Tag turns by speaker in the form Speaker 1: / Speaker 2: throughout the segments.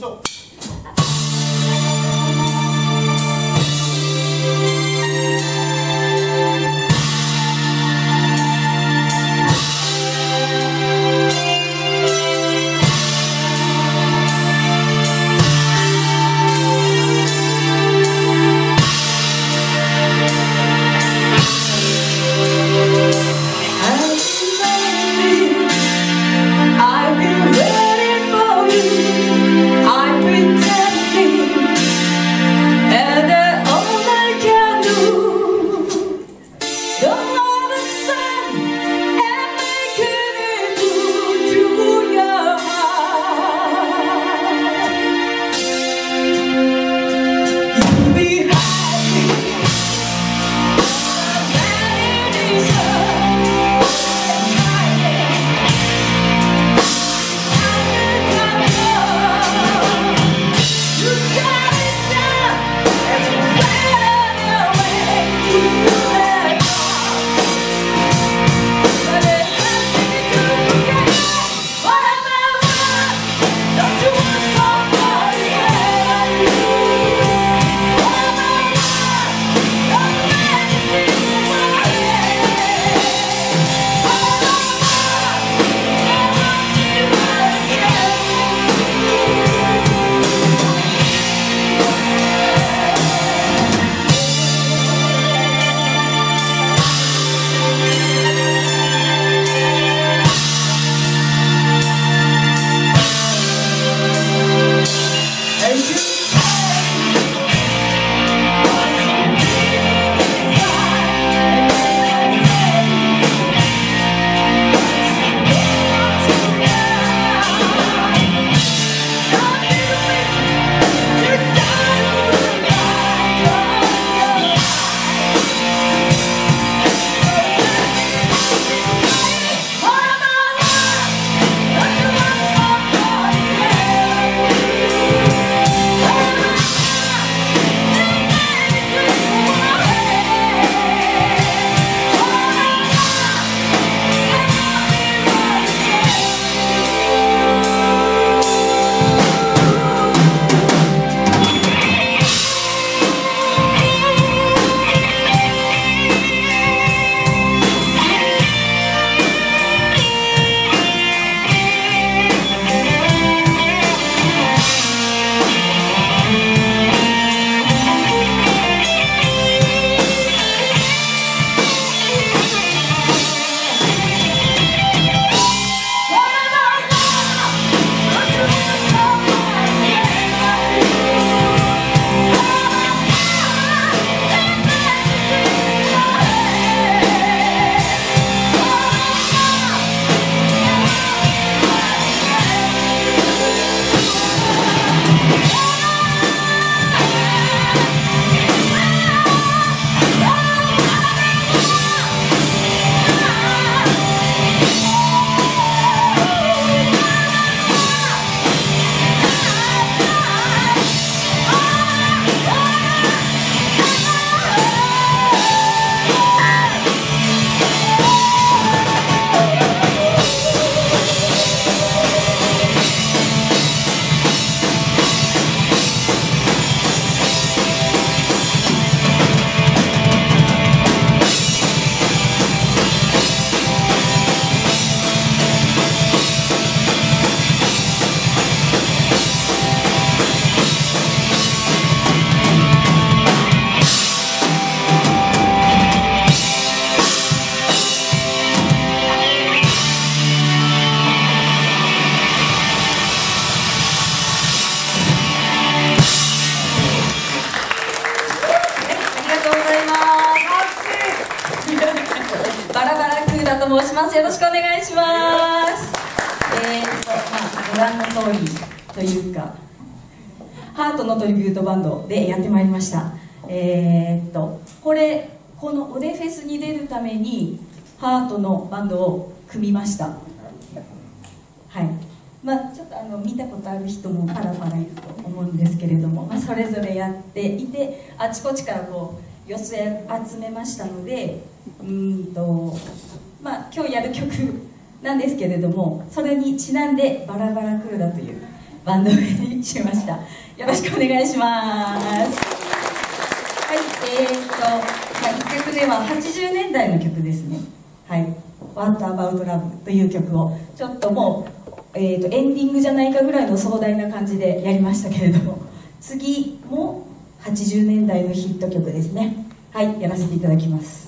Speaker 1: こん
Speaker 2: ました。えー、っとこれこのオデフェスに出るためにハートのバンドを組みました。はい。まあ、ちょっとあの見たことある人もパラパラいると思うんですけれども、まあ、それぞれやっていてあちこちからこう寄せ集めましたのでうんとまあ、今日やる曲なんですけれどもそれにちなんで「バラバラクーラ」という
Speaker 1: バンド名に しました。よろしくお願いします。はいえー、っと、1曲目は80年代の曲ですね。はい「What About Love」という曲をちょっともう、えー、っとエンディングじゃないかぐらいの壮大な感じでやりましたけれども次も80年代のヒット曲ですね。はいやらせていただきます。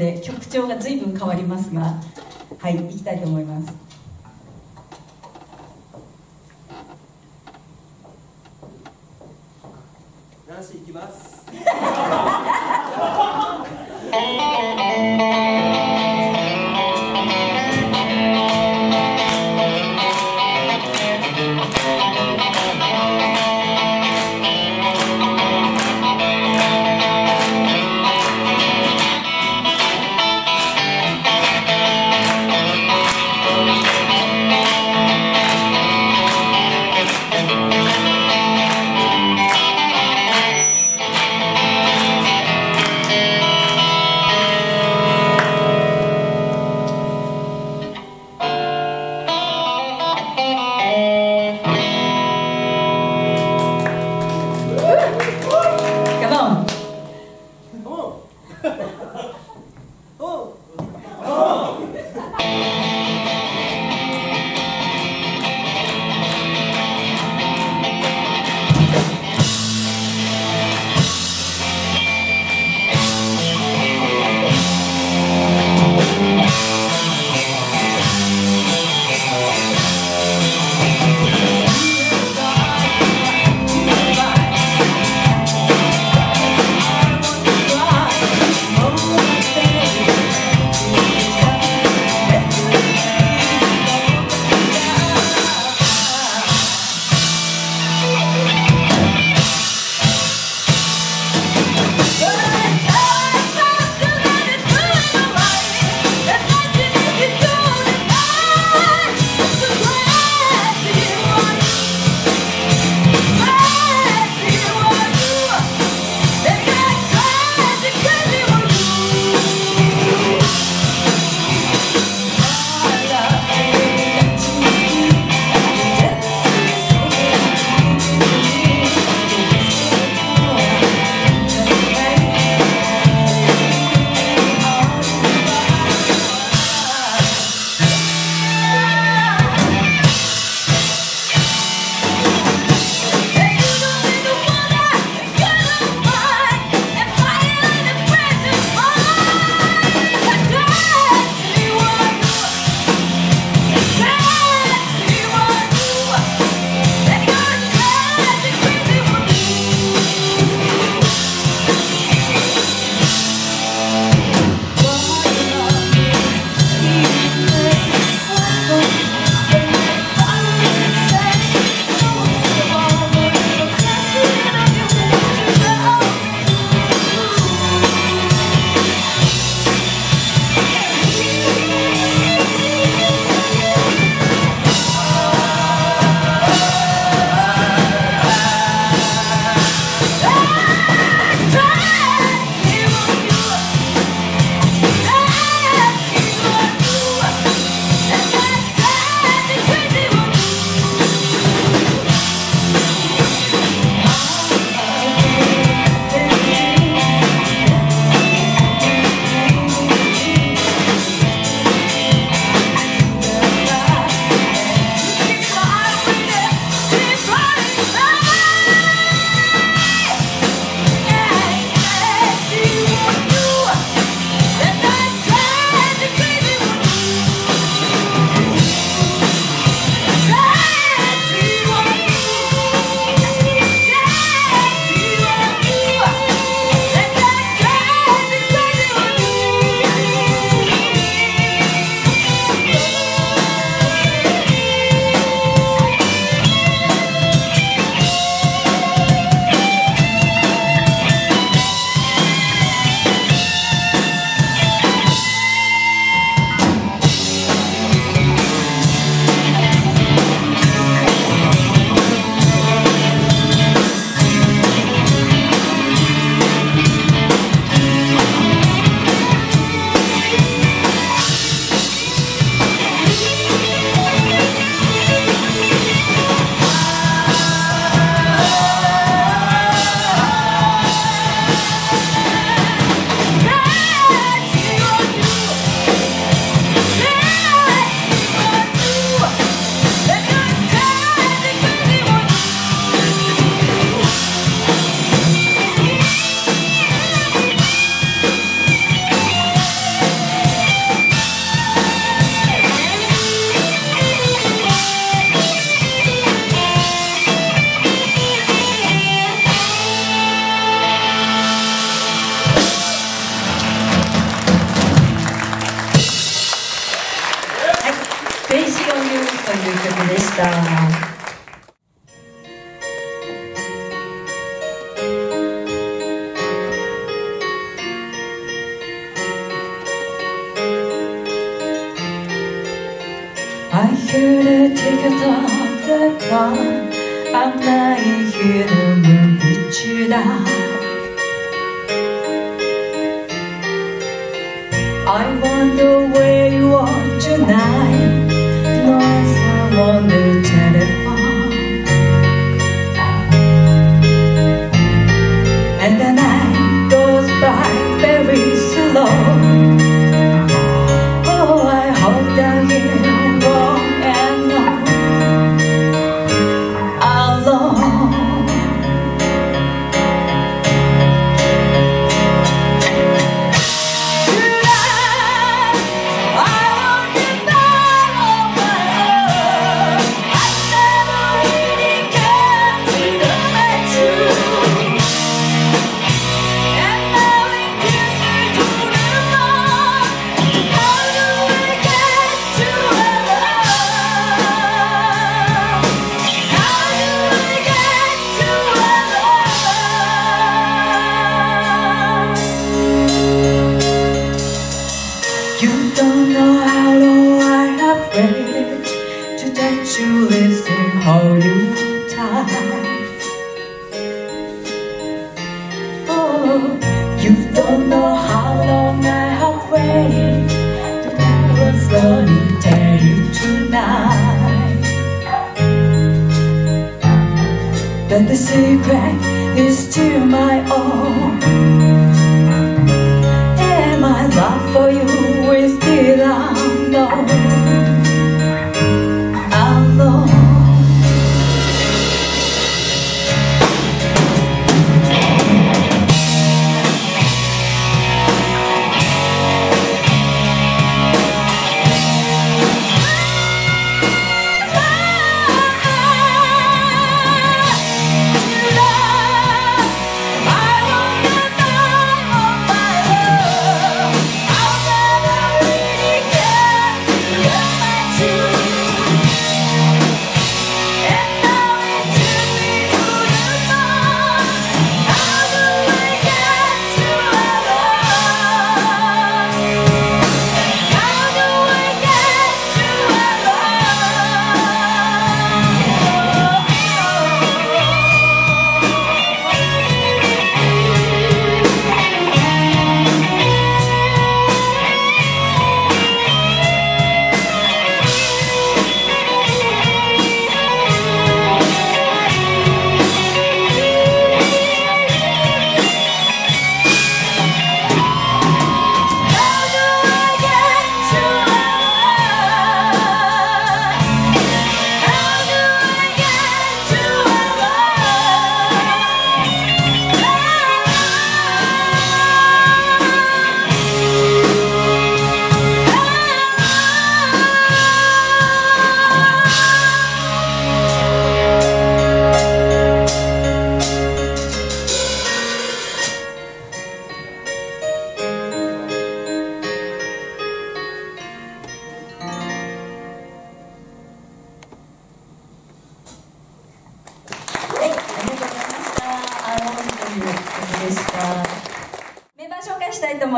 Speaker 1: で曲調が随分変わりますがはい行きたいと思います。きます I wonder where you are tonight. No answer on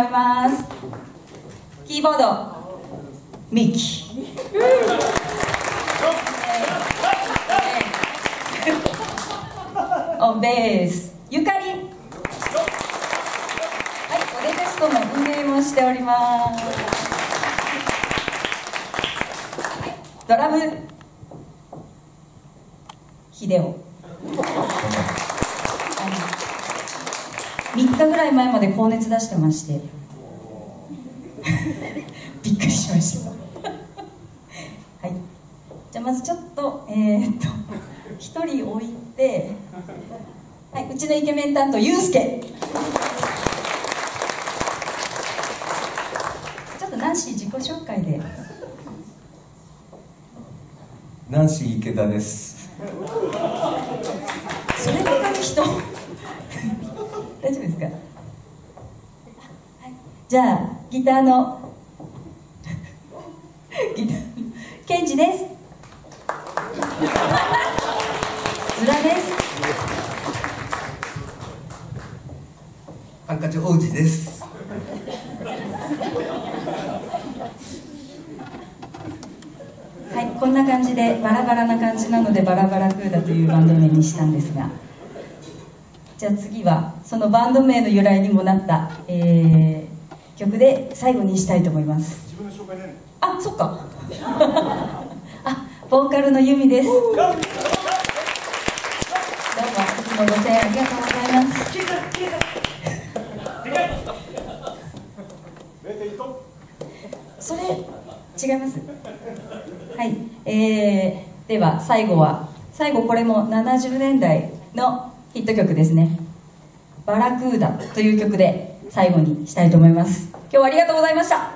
Speaker 1: 思います。キーボード、ミキ。おベース。はい、オレベストの運営もしております。はいドラム、ヒデオ。あの3日ぐらい前まで高熱出してまして。びっくりしました。はい。じゃあまずちょっとえー、っと1人置いてはいうちのイケメン担当ゆうすけちょっとナンシー自己紹介で。
Speaker 3: ナンシー池田です。
Speaker 1: それでかる人大丈夫ですか、はい、じゃあギターの。ギターケンジでです。ズラです。
Speaker 3: ハンカチ王子です。
Speaker 1: はいこんな感じでバラバラな感じなのでバラバラクーダというバンド名にしたんですが。じゃあ次はそのバンド名の由来にもなった、えー曲で最後にしたいと思います。
Speaker 4: 自分の紹介ね。
Speaker 1: あそっか。あボーカルのユミです。どうもいつもご声援ありがとうございます。
Speaker 4: 0.1
Speaker 1: それ違いますはいえー、では最後は最後これも70年代のヒット曲ですね「バラクーダ」という曲で最後にしたいと思います。今日はありがとうございました。